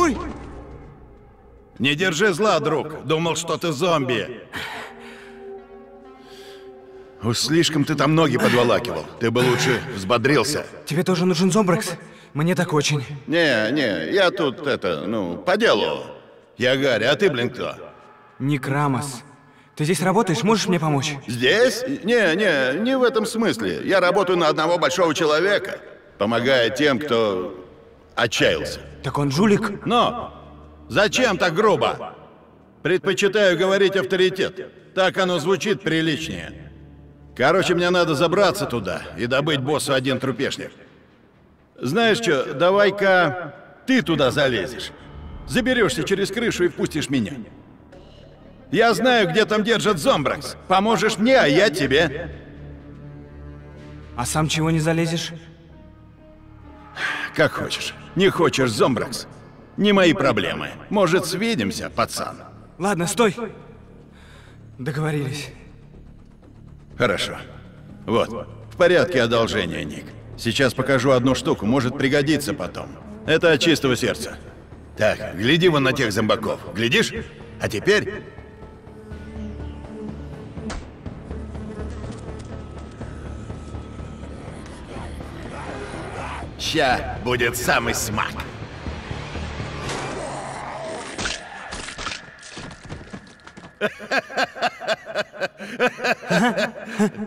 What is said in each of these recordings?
Ой! Не держи зла, друг. Думал, что ты зомби. Уж слишком ты там ноги подволакивал. Ты бы лучше взбодрился. Тебе тоже нужен зомбрекс? Мне так очень. Не, не, я тут это, ну, по делу. Я Гарри, а ты, блин, кто? Никрамос. Ты здесь работаешь? Можешь мне помочь? Здесь? Не, не, не в этом смысле. Я работаю на одного большого человека, помогая тем, кто отчаялся. Так он жулик? Но зачем так грубо? Предпочитаю говорить авторитет. Так оно звучит приличнее. Короче, мне надо забраться туда и добыть боссу один трупешник. Знаешь что, давай-ка ты туда залезешь. Заберешься через крышу и впустишь меня. Я знаю, где там держат зомбракс. Поможешь мне, а я тебе. А сам чего не залезешь? Как хочешь. Не хочешь зомбракс? Не мои проблемы. Может, свидимся, пацан? Ладно, стой. Договорились. Хорошо. Вот, в порядке одолжения, Ник. Сейчас покажу одну штуку, может пригодиться потом. Это от чистого сердца. Так, гляди вон на тех зомбаков. Глядишь? А теперь... Ща будет самый смак.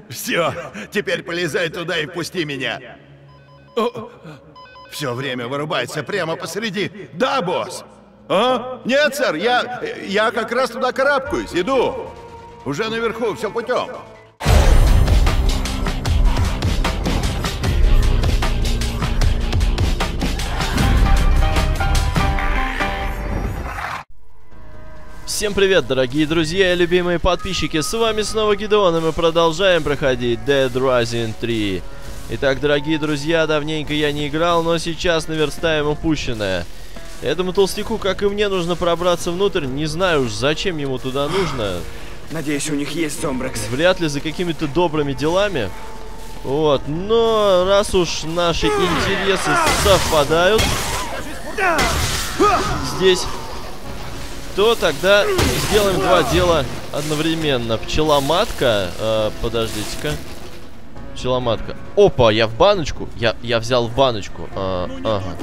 Все, теперь полезай туда и пусти меня. Все время вырубается прямо посреди. Да, босс? А? Нет, сэр, я, я как раз туда карабкаюсь, иду. Уже наверху, все путем. Всем привет, дорогие друзья и любимые подписчики, с вами снова Гидеон, и мы продолжаем проходить Dead Rising 3. Итак, дорогие друзья, давненько я не играл, но сейчас наверстаем упущенное. Этому толстяку, как и мне, нужно пробраться внутрь, не знаю уж, зачем ему туда нужно. Надеюсь, у них есть зомбрекс. Вряд ли за какими-то добрыми делами. Вот, но раз уж наши интересы совпадают здесь то тогда сделаем два дела одновременно. Пчеломатка. Э, Подождите-ка. Пчеломатка. Опа, я в баночку. Я, я взял в баночку. А, ага.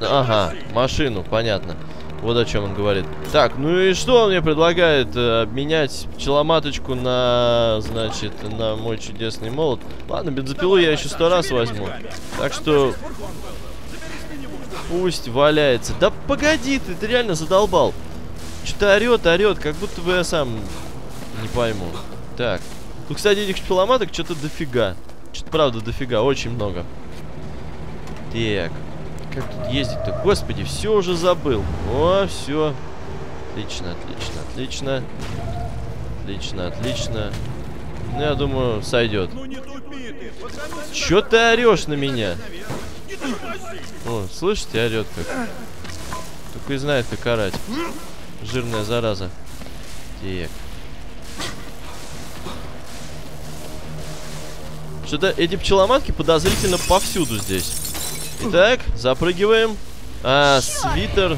Ага, машину, понятно. Вот о чем он говорит. Так, ну и что он мне предлагает? Э, обменять пчеломаточку на, значит, на мой чудесный молот. Ладно, бензопилу я еще сто раз возьму. Так что Пусть валяется. Да погоди ты, ты реально задолбал. Что-то орет, орет, как будто бы я сам не пойму. Так. Тут, кстати, этих шпиломаток что-то дофига. Что-то правда дофига, очень много. Так. Как тут ездить-то? Господи, все уже забыл. О, все. Отлично, отлично, отлично. Отлично, отлично. Ну, я думаю, сойдет. Че ты орешь на меня? О, слышите, орет как. Только и знает, как орать. Жирная зараза. Так. Что-то эти пчеломатки подозрительно повсюду здесь. Итак, запрыгиваем. А, свитер.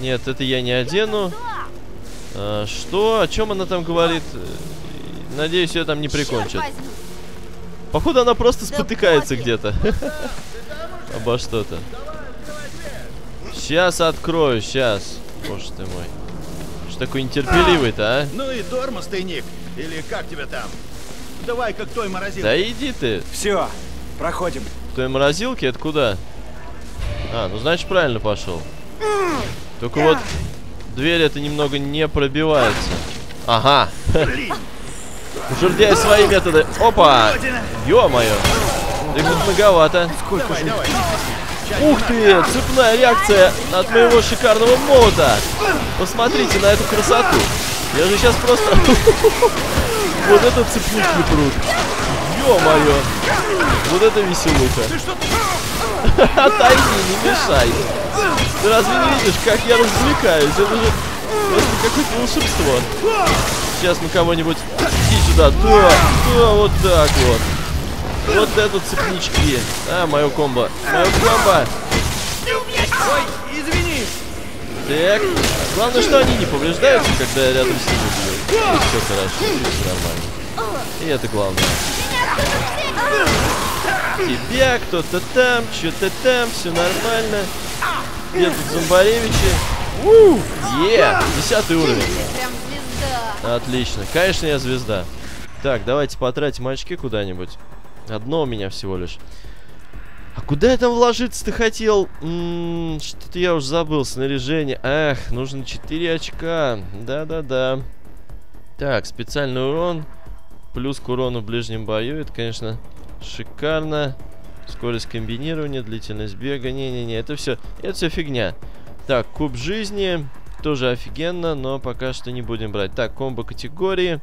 Нет, это я не одену. А, что? О чем она там говорит? Надеюсь, ее там не прикончат. Походу, она просто спотыкается где-то. Обо что-то. Сейчас открою, сейчас. Боже ты мой. Что такой нетерпеливый-то, а? Ну и тормоз ты, Ник. Или как тебя там? Давай как той морозилке. Да иди ты. Все, проходим. Той морозилки? Это куда? А, ну значит правильно пошел. Только вот дверь это немного не пробивается. Ага. У жердяя свои методы. Опа! Ё-моё! Да тут многовато. Сколько же? Ух ты! Цепная реакция от моего шикарного молота! Посмотрите на эту красоту! Я же сейчас просто... Вот это цепнушки пруд! Ё-моё! Вот это веселуха! Отойди, не мешай! Ты разве не видишь, как я развлекаюсь? Это же просто какое-то волшебство! Сейчас мы кого-нибудь... Иди сюда! Да! Да, вот так вот! Вот это цепнички. А, мое комбо. Мое комбо. Ой, извини! Так. Главное, что они не повреждаются, когда я рядом с ними бью. И все хорошо, и все нормально. И это главное. Тебя кто-то там, что-то там, все нормально. Где тут зомбаревичи? У, е, десятый уровень. Отлично. Конечно, я звезда. Так, давайте потратим очки куда-нибудь. Одно у меня всего лишь. А куда я там вложиться ты хотел? Что-то я уже забыл. Снаряжение. Эх, нужно 4 очка. Да-да-да. Так, специальный урон. Плюс к урону в ближнем бою. Это, конечно, шикарно. Скорость комбинирования, длительность бега. Не-не-не, это все, это все фигня. Так, куб жизни. Тоже офигенно, но пока что не будем брать. Так, комбо категории.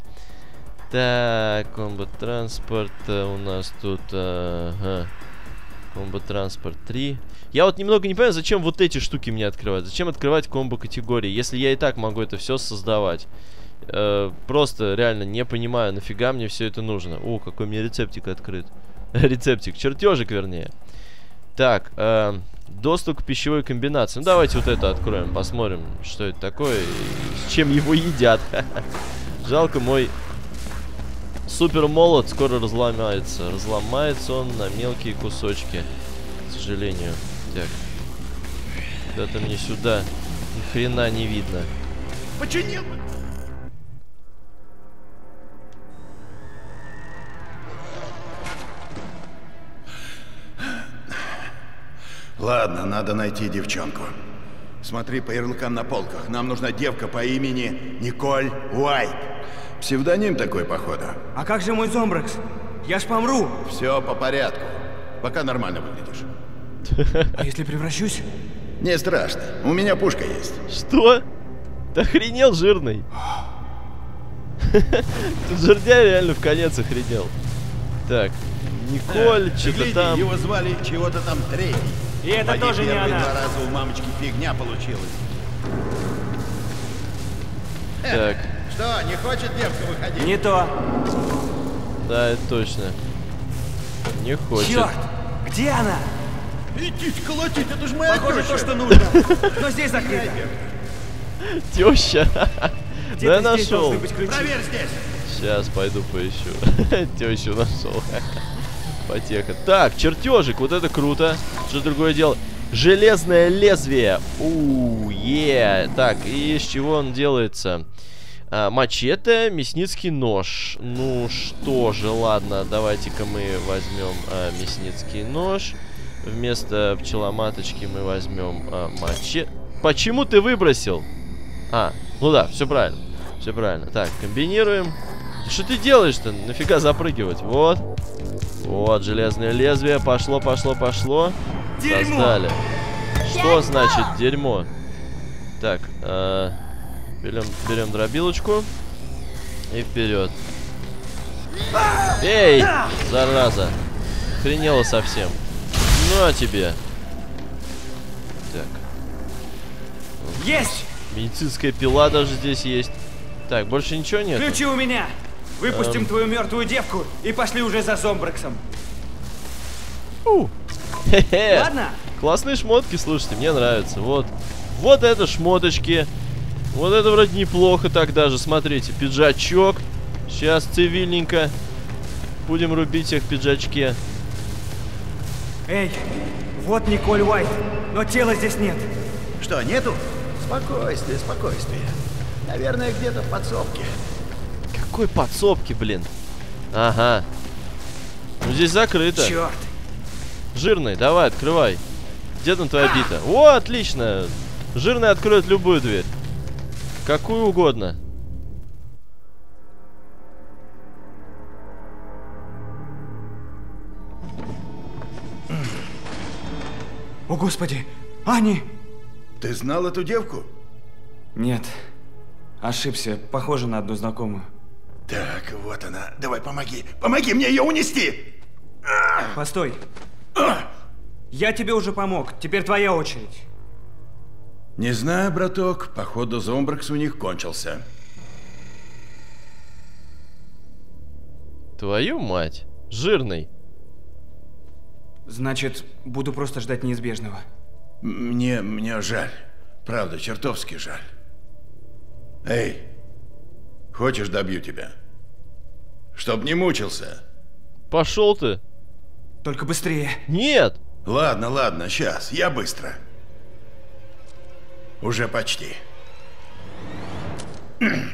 Так, комбо транспорт э, у нас тут... Ага. Комбо транспорт 3. Я вот немного не понимаю, зачем вот эти штуки мне открывать. Зачем открывать комбо категории, если я и так могу это все создавать. Э, просто реально не понимаю, нафига мне все это нужно. О, какой мне рецептик открыт. Рецептик, чертежик вернее. Так, э, доступ к пищевой комбинации. Ну давайте вот это откроем, посмотрим, что это такое и с чем его едят. Жалко мой супер молот скоро разломается. Разломается он на мелкие кусочки, к сожалению. Так, куда-то мне сюда ни хрена не видно. Починил! Ладно, надо найти девчонку. Смотри по ярлыкам на полках. Нам нужна девка по имени Николь Уайт. Псевдоним такой, походу. А как же мой зомбракс? Я ж помру! Все по порядку. Пока нормально выглядишь. А если превращусь? Не страшно. У меня пушка есть. Что? Ты охренел, жирный? Тут жердяй реально в конец охренел. Так, Николь, что-то Гляди, там. его звали чего-то там третий. И это тоже не она. два раза у мамочки фигня получилась. Так, Что, не хочет девка выходить? Не то. да, это точно. Не хочет. Черт! Где она? Идите колотить, это же моя Похоже, теща. то, что нужно. Но здесь закрыто. Теща. Да нашел. Проверь здесь. Сейчас пойду поищу. Тещу нашел. Потеха. Так, чертежик, вот это круто. Что другое дело? Железное лезвие. у е Так, и из чего он делается? А, мачете, мясницкий нож. Ну что же, ладно, давайте-ка мы возьмем а, мясницкий нож. Вместо пчеломаточки мы возьмем а, мачете. Почему ты выбросил? А, ну да, все правильно. Все правильно. Так, комбинируем. Что ты делаешь-то? Нафига запрыгивать? Вот. Вот, железное лезвие. Пошло, пошло, пошло. Дерьмо! Создали. Что значит дерьмо? Так, э, берем, берем дробилочку. И вперед. Эй, зараза. Хренела совсем. Ну а тебе. Так, Есть! медицинская пила даже здесь есть. Так, больше ничего нет? Ключи у меня! Выпустим Эм. твою мертвую девку и пошли уже за зомбраксом. Хе-хе. Ладно? Классные шмотки, слушайте, мне нравятся. Вот. Вот это шмоточки. Вот это вроде неплохо так даже. Смотрите, пиджачок. Сейчас цивильненько. Будем рубить их в пиджачке. Эй, вот Николь Уайт, но тела здесь нет. Что, нету? Спокойствие, спокойствие. Наверное, где-то в подсобке. Какой подсобки, блин. Ага. Ну здесь закрыто. Черт! Жирный, давай, открывай. Где там твоя бита? О, отлично. Жирный откроет любую дверь. Какую угодно. О, Господи! Ани! Ты знал эту девку? Нет. Ошибся. Похоже на одну знакомую. Так, вот она. Давай, помоги. Помоги мне ее унести! Постой. Я тебе уже помог. Теперь твоя очередь. Не знаю, браток. Походу, зомбракс у них кончился. Твою мать. Жирный. Значит, буду просто ждать неизбежного. Мне, мне жаль. Правда, чертовски жаль. Эй, хочешь добью тебя? Чтоб не мучился. Пошел ты. Только быстрее. Нет. Ладно, ладно, сейчас, я быстро. Уже почти.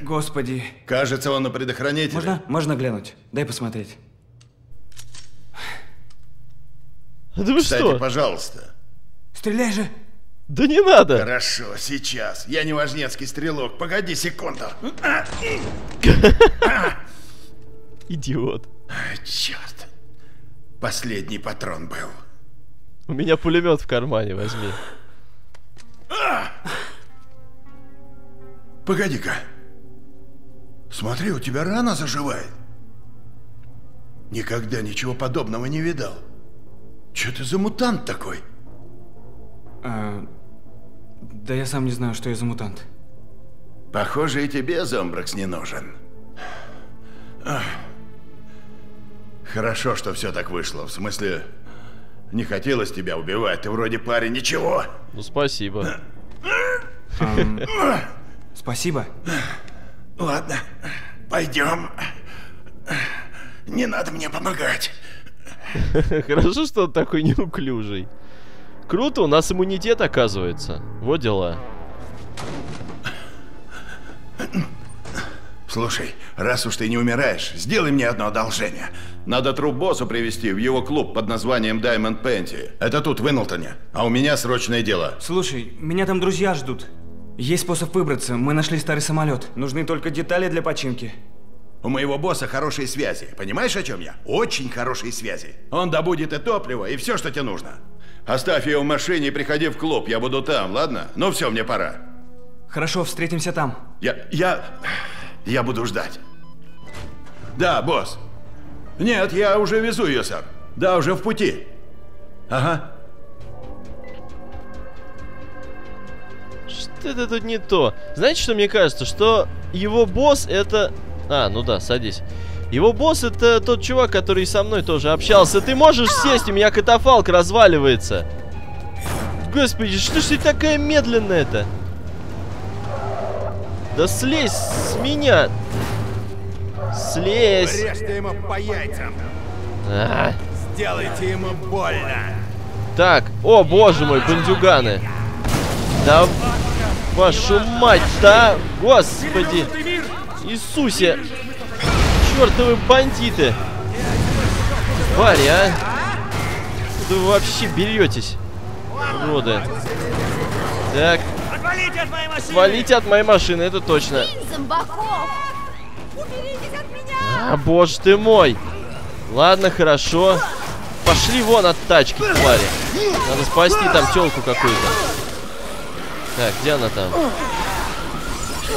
Господи. Кажется, он на предохранителе. Можно? Можно глянуть? Дай посмотреть. Да вы Кстати, что? пожалуйста. Стреляй же! Да не надо. Хорошо, сейчас. Я не важнецкий стрелок. Погоди секунду. Идиот. Черт. Последний патрон был. У меня пулемет в кармане, возьми. Погоди-ка. Смотри, у тебя рана заживает. Никогда ничего подобного не видал. Че ты за мутант такой? А, да я сам не знаю, что я за мутант. Похоже, и тебе Зомбракс не нужен. Ах. Хорошо, что все так вышло. В смысле, не хотелось тебя убивать. Ты вроде парень ничего. Ну спасибо. Спасибо. Ладно, пойдем. Не надо мне помогать. Хорошо, что он такой неуклюжий. Круто, у нас иммунитет оказывается. Вот дела. Слушай, раз уж ты не умираешь, сделай мне одно одолжение. Надо труп боссу привести в его клуб под названием Diamond Пенти. Это тут, в Иннелтоне. А у меня срочное дело. Слушай, меня там друзья ждут. Есть способ выбраться. Мы нашли старый самолет. Нужны только детали для починки. У моего босса хорошие связи. Понимаешь, о чем я? Очень хорошие связи. Он добудет и топливо, и все, что тебе нужно. Оставь ее в машине и приходи в клуб. Я буду там, ладно? Ну все, мне пора. Хорошо, встретимся там. Я... я... я буду ждать. Да, босс. Нет, я уже везу ее, сэр. Да, уже в пути. Ага. Это тут не то? Знаете, что мне кажется? Что его босс это... А, ну да, садись. Его босс это тот чувак, который со мной тоже общался. Ты можешь сесть, у меня катафалк разваливается. Господи, что ж ты такая медленная-то? Да слезь с меня! Слезь! Режьте ему по яйцам. А, Сделайте ему больно. Так, о боже мой, бандюганы. Да вашу мать, да? Господи! Иисусе! Чертовы бандиты! Твари, а! Куда вы вообще беретесь? Уроды. Так, Отвалите от моей машины! свалите от моей машины, это точно. А, боже ты мой! Ладно, хорошо. Пошли вон от тачки, твари. Надо спасти там телку какую-то. Так, где она там?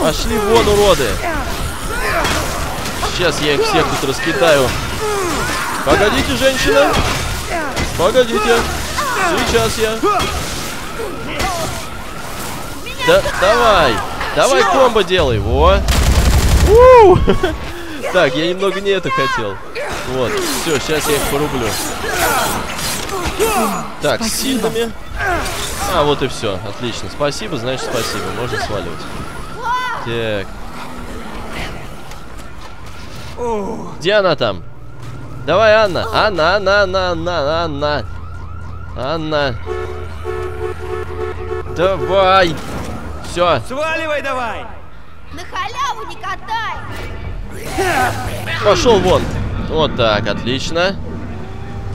Пошли вон, уроды! Сейчас я их всех тут раскидаю. Погодите, женщина! Погодите! Сейчас я. Да, давай! Давай комбо делай, во! У! Так, я немного не это хотел. Вот, все, сейчас я их порублю. Так, с сильными. А, вот и все. Отлично. Спасибо, значит спасибо. Можно сваливать. Так. Где она там? Давай, Анна. Анна, Анна, Анна, Анна, Анна. Анна. Давай. Все. Сваливай давай! На халяву не катай! Пошел вон. Вот так, отлично.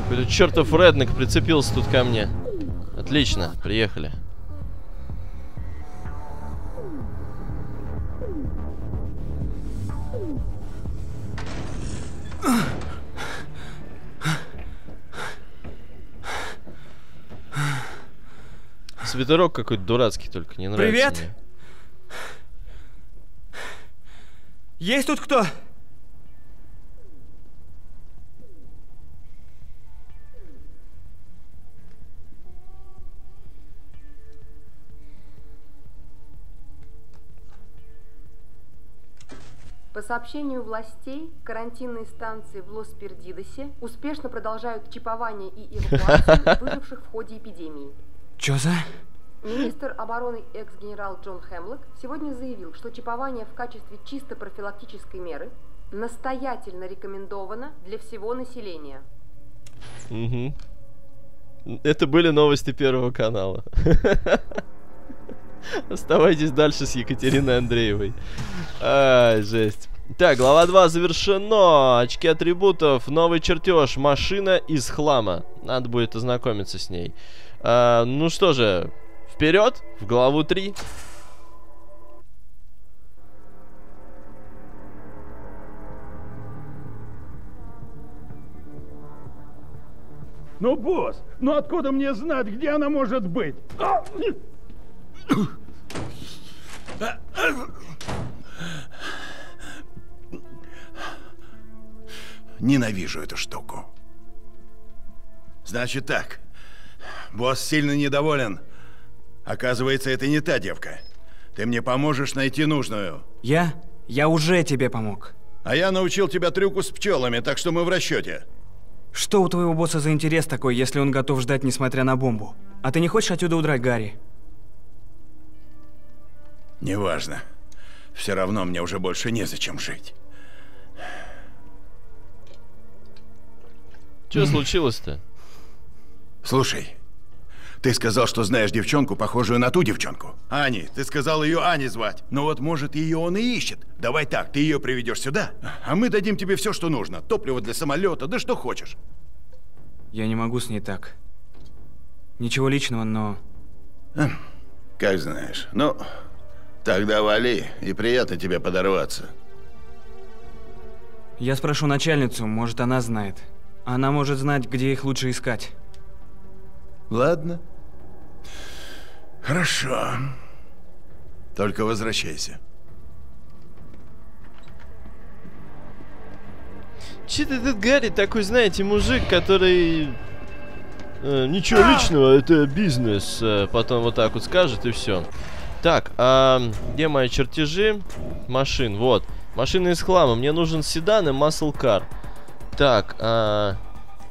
Какой-то чертов реднек прицепился тут ко мне. Отлично, приехали. Свитерок какой-то дурацкий только, не нравится Привет. мне. Есть тут кто? По сообщению властей, карантинные станции в Лос-Пердидосе успешно продолжают чипование и эвакуацию выживших в ходе эпидемии. Чё за? Министр обороны экс-генерал Джон Хемлок сегодня заявил, что чипование в качестве чисто профилактической меры настоятельно рекомендовано для всего населения. Угу. Это были новости Первого канала. Оставайтесь дальше с Екатериной Андреевой. Ай, жесть. Так, глава 2 завершено. Очки атрибутов, новый чертеж, машина из хлама. Надо будет ознакомиться с ней. А, ну что же, вперед, в главу 3. Ну, босс, ну откуда мне знать, где она может быть? Ненавижу эту штуку. Значит так. Босс сильно недоволен. Оказывается, это не та девка. Ты мне поможешь найти нужную. Я? Я уже тебе помог. А я научил тебя трюку с пчелами, так что мы в расчете. Что у твоего босса за интерес такой, если он готов ждать, несмотря на бомбу? А ты не хочешь отсюда удрать, Гарри? Неважно. Все равно мне уже больше незачем жить. Что случилось-то? Слушай, ты сказал, что знаешь девчонку, похожую на ту девчонку. Ани, ты сказал ее Ани звать. Ну вот, может, ее он и ищет. Давай так, ты ее приведешь сюда, а мы дадим тебе все, что нужно. Топливо для самолета, да что хочешь. Я не могу с ней так. Ничего личного, но... Как знаешь. Ну, тогда вали, и приятно тебе подорваться. Я спрошу начальницу, может, она знает. Она может знать, где их лучше искать. Ладно. Хорошо. Только возвращайся. Че-то этот Гарри такой, знаете, мужик, который... э, ничего личного, это бизнес. э, потом вот так вот скажет и все. Так, а где мои чертежи? Машин, вот. Машина из хлама. Мне нужен седан и car. Так, а...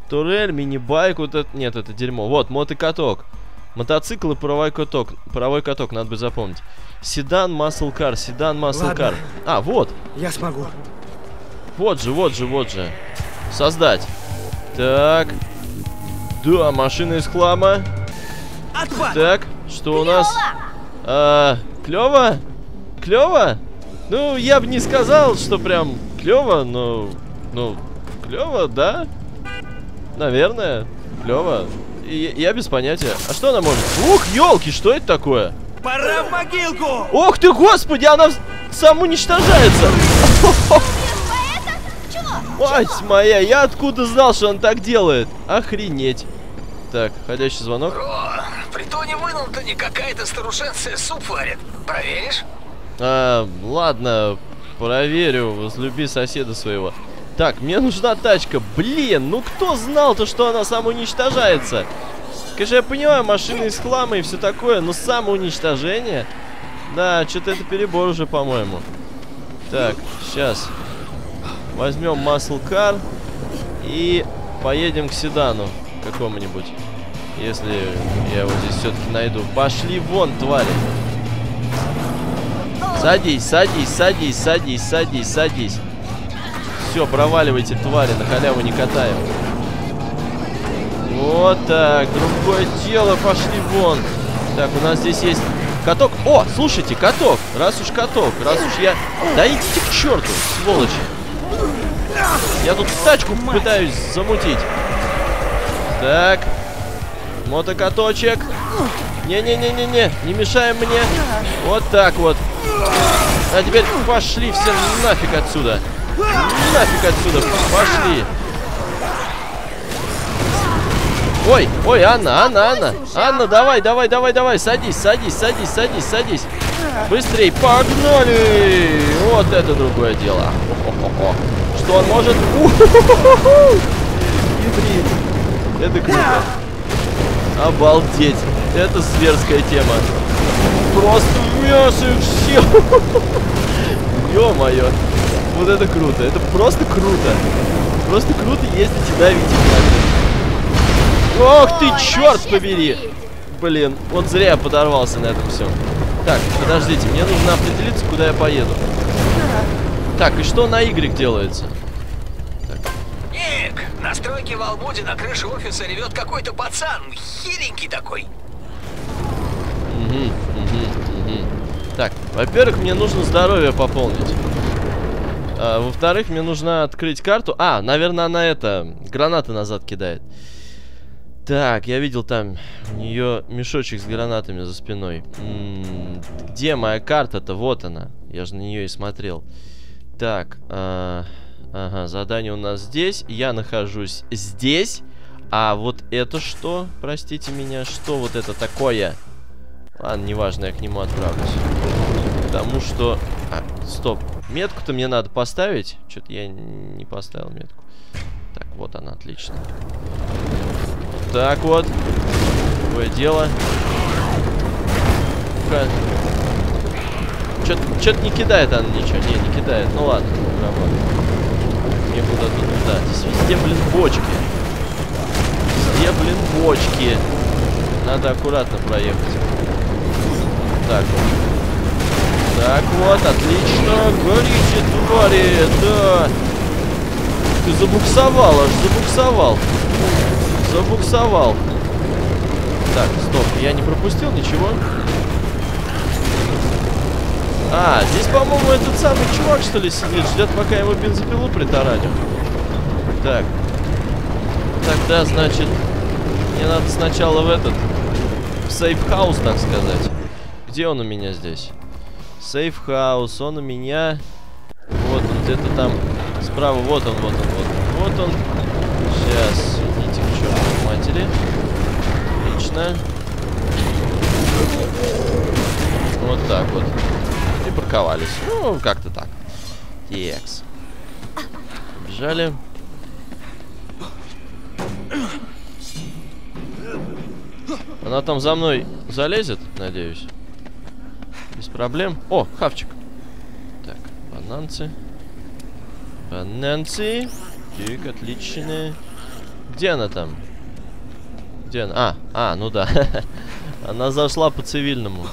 Турель, мини-байк, вот это... Нет, это дерьмо. Вот, мотокаток. Мотоцикл и паровой каток. Паровой каток, надо бы запомнить. Седан, car, седан, car. А, вот. Я смогу. Вот же, вот же, вот же. Создать. Так. Да, машина из хлама. Так, что у нас? А, клево? Клево? Ну, я бы не сказал, что прям клево, но... Ну, клево, да? Наверное, клево. И- Я без понятия. А что она может? Ух, елки, что это такое? Пора в могилку! Ох ты, господи, она самоуничтожается! Мать моя, я откуда знал, что он так делает? Охренеть. Так, ходящий звонок. О, притоне вынул-то не какая-то старушенция суп варит. Проверишь? А, ладно, проверю, возлюби соседа своего. Так, мне нужна тачка. Блин, ну кто знал-то, что она самоуничтожается? Конечно, я понимаю, машины из хлама и все такое, но самоуничтожение? Да, что-то это перебор уже, по-моему. Так, сейчас. Возьмем car и поедем к седану какому-нибудь. Если я его здесь все-таки найду. Пошли вон, твари. Садись, садись, садись, садись, садись, садись. Все, проваливайте, твари, на халяву не катаем. Вот так, другое дело, пошли вон. Так, у нас здесь есть каток. О, слушайте, каток. Раз уж каток, раз уж я... Да идите к черту, сволочи. Я тут тачку пытаюсь замутить. Так. Мотокаточек. Не-не-не-не-не, не мешаем мне. Вот так вот. А теперь пошли все нафиг отсюда. Нафиг отсюда, пошли. Ой, ой, Анна, Анна, Анна. Анна, давай, давай, давай, давай, садись, садись, садись, садись, садись. Быстрей, погнали! Вот это другое дело. Хо-хо-хо. Что он может? Это круто. Обалдеть. Это зверская тема. Просто вмешь их всех. Ё-моё. Вот это круто. Это просто круто. Просто круто ездить и давить их Ох ты, черт побери! Блин, вот зря я подорвался на этом всем. Так, подождите, мне нужно определиться, куда я поеду. Так, и что на Y делается? На стройке в Алмуде на крыше офиса ревет какой-то пацан, хиленький такой. Угу, угу, угу. Так, во-первых, мне нужно здоровье пополнить. А, Во-вторых, мне нужно открыть карту. А, наверное, она это, гранаты назад кидает. Так, я видел там у нее мешочек с гранатами за спиной. М -м, где моя карта-то? Вот она. Я же на нее и смотрел. Так, а, ага, задание у нас здесь. Я нахожусь здесь. А вот это что? Простите меня, что вот это такое? Ладно, неважно, я к нему отправлюсь. Потому что... А, стоп. Метку-то мне надо поставить. Что-то я не поставил метку. Так, вот она, отлично. Так вот. Такое дело. Ну-ка. Что-то не кидает она ничего. Не, не кидает. Ну ладно, работает. Мне куда-то туда. Здесь везде, блин, бочки. Везде, блин, бочки. Надо аккуратно проехать. Так вот. Так вот, отлично. Горите, твари. Да. Ты забуксовал, аж забуксовал. Забуксовал. Так, стоп, я не пропустил ничего. А, здесь, по-моему, этот самый чувак, что ли, сидит, ждет, пока его бензопилу притараним. Так. Тогда, значит, мне надо сначала в этот, в safe house, так сказать. Где он у меня здесь? Safe house, он у меня... Вот он, где-то там справа, вот он, вот он, вот он. Вот он. Сейчас, идите к чертовой матери. Отлично. Вот так вот. И парковались. Ну, как-то так. Текс. Бежали. Она там за мной залезет, надеюсь. Без проблем. О, хавчик. Так, бананцы. Бананцы. Так, отлично. Где она там? Где она? А, а, ну да. она зашла по цивильному.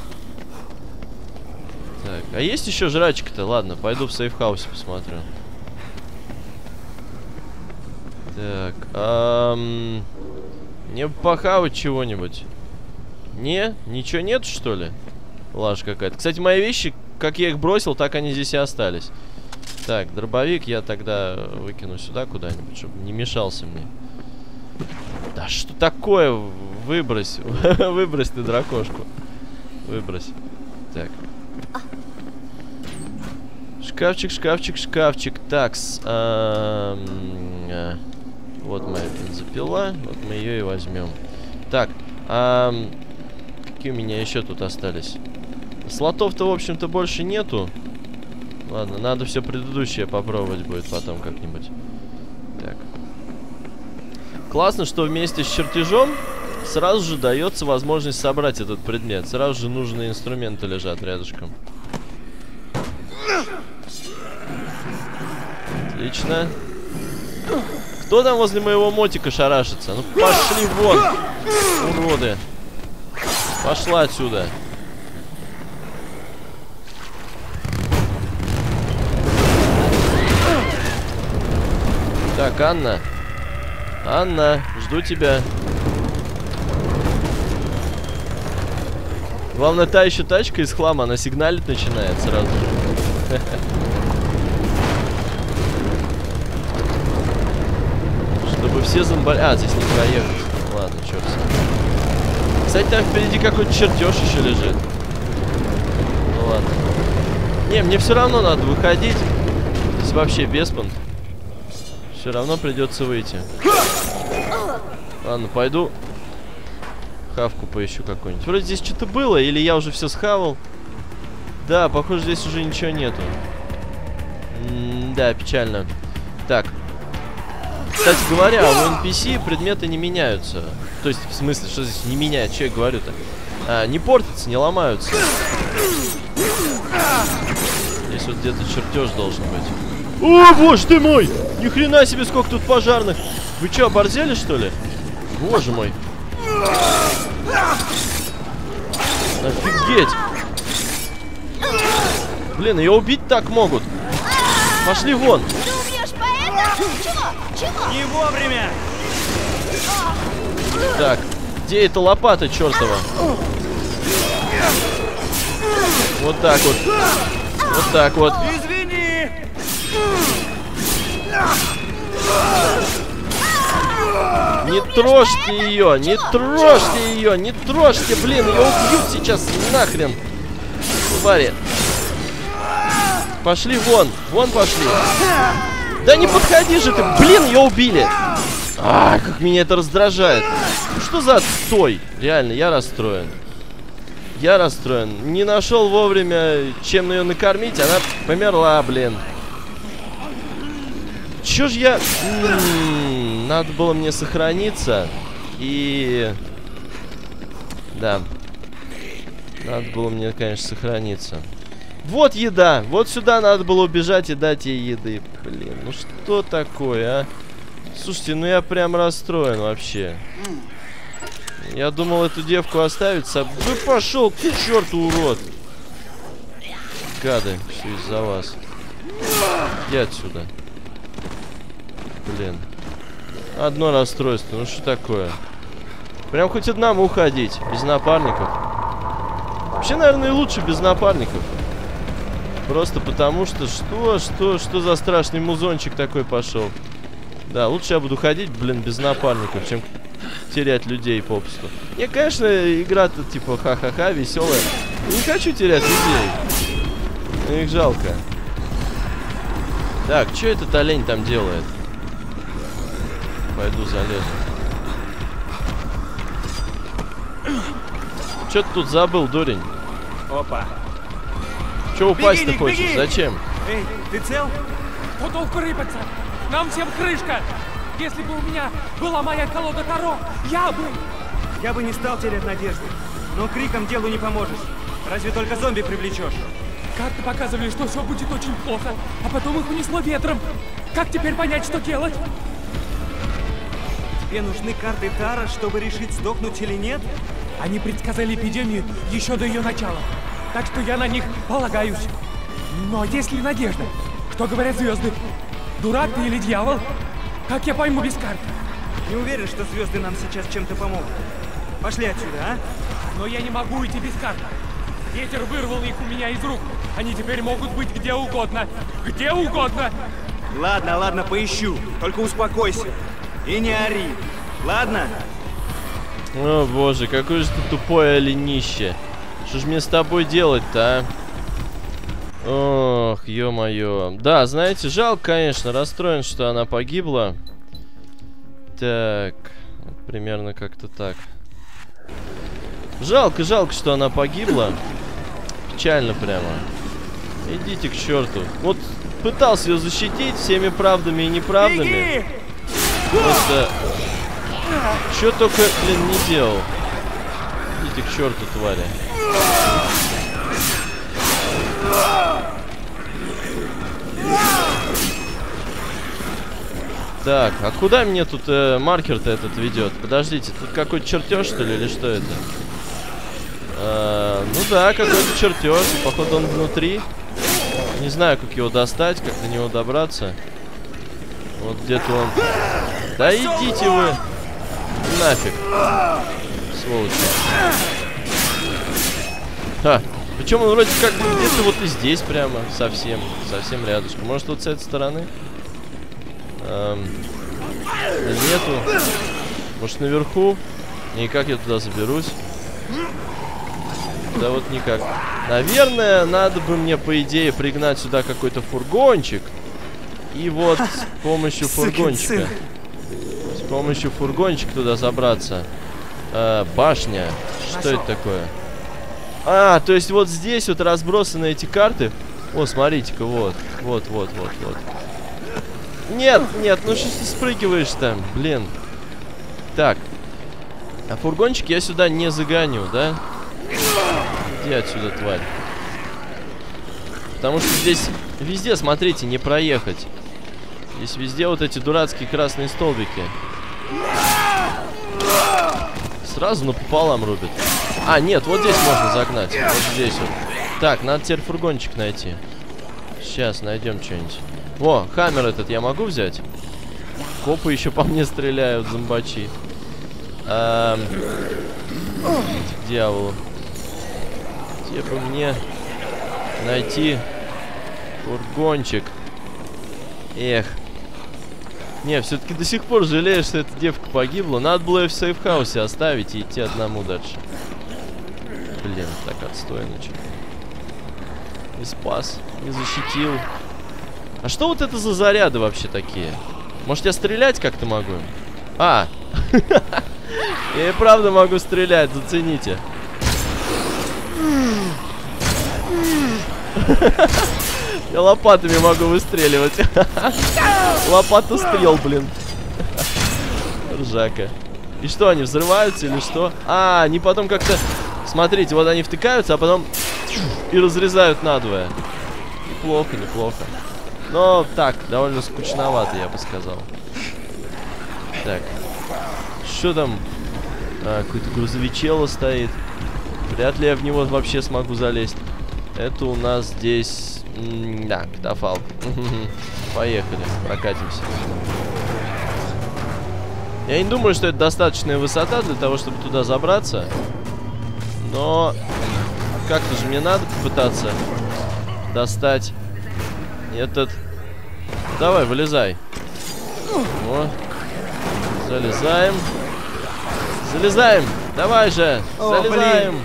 А есть еще жрачка-то? Ладно, пойду в сейфхаусе посмотрю. Так, эм... Мне похавать чего-нибудь. Не? Ничего нет, что ли? Лажа какая-то. Кстати, мои вещи, как я их бросил, так они здесь и остались. Так, дробовик я тогда выкину сюда куда-нибудь, чтобы не мешался мне. Да что такое? Выбрось. Выбрось ты дракошку. Выбрось. Так. Шкафчик, шкафчик, шкафчик. Такс. А, вот моя бензопила. Вот мы ее и возьмем. Так. А, какие у меня еще тут остались? Слотов-то, в общем-то, больше нету. Ладно, надо все предыдущее попробовать будет потом как-нибудь. Так. Классно, что вместе с чертежом сразу же дается возможность собрать этот предмет. Сразу же нужные инструменты лежат рядышком. Отлично. Кто там возле моего мотика шарашится? Ну пошли вон, уроды. Пошла отсюда. Так, Анна. Анна, жду тебя. Главное, та еще тачка из хлама, она сигналить начинает сразу же. Чтобы все зомбали... А, здесь не проехать. Ладно, черт Кстати, там впереди какой-то чертеж еще лежит. Ну ладно. Не, мне все равно надо выходить. Здесь вообще беспонт. Все равно придется выйти. Ладно, пойду хавку поищу какую-нибудь. Вроде здесь что-то было, или я уже все схавал. Да, похоже, здесь уже ничего нету. -м да, печально. Так. Кстати говоря, у NPC предметы не меняются. То есть, в смысле, что здесь не меняют? Что я говорю-то? А, не портятся, не ломаются. Здесь вот где-то чертеж должен быть. О, боже ты мой! Ни хрена себе, сколько тут пожарных! Вы что, оборзели, что ли? Боже мой! Офигеть! Блин, ее убить так могут. Пошли вон. Чего? Чего? Не вовремя! Так, где эта лопата чертова? Вот так вот. Вот так вот. Извини! Не трожьте ее, не трожьте ее, не трожьте, блин, ее убьют сейчас нахрен. Твари. Пошли вон, вон пошли. Да не подходи же ты, блин, ее убили. А, как меня это раздражает. Ну Что за отстой? Реально, я расстроен. Я расстроен. Не нашел вовремя, чем ее накормить, она померла, блин. Чё ж я... М, Надо было мне сохраниться. И... Да. Надо было мне, конечно, сохраниться. Вот еда. Вот сюда надо было убежать и дать ей еды. Блин, ну что такое, а? Слушайте, ну я прям расстроен вообще. Я думал эту девку оставить соб... Вы пошел к черту, урод. Гады, все из-за вас. Иди отсюда. Блин. Одно расстройство. Ну что такое? Прям хоть одному уходить. Без напарников. Вообще, наверное, лучше без напарников. Просто потому что... Что? Что? Что за страшный музончик такой пошел? Да, лучше я буду ходить, блин, без напарников, чем терять людей попусту. Не, конечно, игра-то типа ха-ха-ха, веселая. Не хочу терять людей. Их жалко. Так, что этот олень там делает? Пойду залезу. Что ты тут забыл, дурень? Опа. Че упасть-то хочешь? беги! Зачем? Эй, ты цел? Что толку рыпаться? Нам всем крышка! Если бы у меня была моя колода Таро, я бы... Я бы не стал терять надежды. Но криком делу не поможешь. Разве только зомби привлечешь. Карты показывали, что все будет очень плохо, а потом их унесло ветром. Как теперь понять, что делать? Тебе нужны карты Тара, чтобы решить, сдохнуть или нет? Они предсказали эпидемию еще до ее начала. Так что я на них полагаюсь. Но есть ли надежда? Что говорят звезды? Дурак ты или дьявол? Как я пойму без карт? Не уверен, что звезды нам сейчас чем-то помогут. Пошли отсюда, а? Но я не могу идти без карт. Ветер вырвал их у меня из рук. Они теперь могут быть где угодно. Где угодно. Ладно, ладно, поищу. Только успокойся. И не ори. Ладно? О боже, какое же ты тупое оленище. Что ж мне с тобой делать-то, а? Ох, ё-моё. Да, знаете, жалко, конечно, расстроен, что она погибла. Так, примерно как-то так. Жалко, жалко, что она погибла. Печально прямо. Идите к черту. Вот пытался ее защитить всеми правдами и неправдами. Просто... Что только, блин, не делал. Идите к черту, твари. Так, а куда мне тут э, маркер-то этот ведет? Подождите, тут какой-то чертеж, что ли, или что это? А, ну да, какой-то чертеж. Походу он внутри. Не знаю, как его достать, как до него добраться. Вот где-то он. Да идите вы! Нафиг. Сволочи. Ха. Причем он вроде как бы где-то вот и здесь прямо. Совсем. Совсем рядышком. Может вот с этой стороны? Эм, нету. Может наверху? И как я туда заберусь? Да вот никак. Наверное, надо бы мне, по идее, пригнать сюда какой-то фургончик. И вот с помощью фургончика. С помощью фургончика туда забраться. Э, башня. Что это такое? А, то есть вот здесь вот разбросаны эти карты. О, смотрите-ка, вот. Вот, вот, вот, вот. Нет, нет, ну что ты спрыгиваешь там? Блин. Так. А фургончик я сюда не загоню, да? Иди отсюда, тварь. Потому что здесь везде, смотрите, не проехать. Здесь везде вот эти дурацкие красные столбики. Сразу напополам рубит. А, нет, вот здесь можно загнать. Вот здесь вот. Так, надо теперь фургончик найти. Сейчас найдем что-нибудь. О, хаммер этот я могу взять? Копы еще по мне стреляют, зомбачи. Эм... К дьяволу. Мне найти фургончик? Эх. Не, все-таки до сих пор жалею, что эта девка погибла. Надо было ее в сейфхаусе оставить и идти одному дальше. Блин, так отстойно что Не спас, не защитил. А что вот это за заряды вообще такие? Может, я стрелять как-то могу? А! Я и правда могу стрелять, зацените. Я лопатами могу выстреливать. Лопата стрел, блин. Ржака. И что, они взрываются или что? А, они потом как-то... Смотрите, вот они втыкаются, а потом... И разрезают надвое. Неплохо, неплохо. Но так, довольно скучновато, я бы сказал. Так. Что там? А, Какой-то грузовичело стоит. Вряд ли я в него вообще смогу залезть. Это у нас здесь... Да, катафалк. Поехали, прокатимся. Я не думаю, что это достаточная высота для того, чтобы туда забраться. Но как-то же мне надо попытаться достать этот... Давай, вылезай. О. Залезаем. Залезаем. Давай же. О, Залезаем.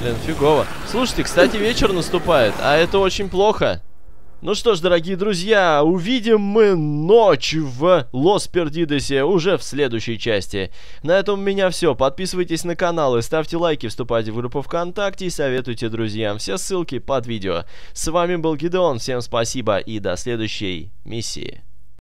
Блин, фигово. Слушайте, кстати, вечер наступает, а это очень плохо. Ну что ж, дорогие друзья, увидим мы ночь в Лос Пердидосе уже в следующей части. На этом у меня все. Подписывайтесь на канал и ставьте лайки, вступайте в группу ВКонтакте и советуйте друзьям. Все ссылки под видео. С вами был Гидеон, всем спасибо и до следующей миссии.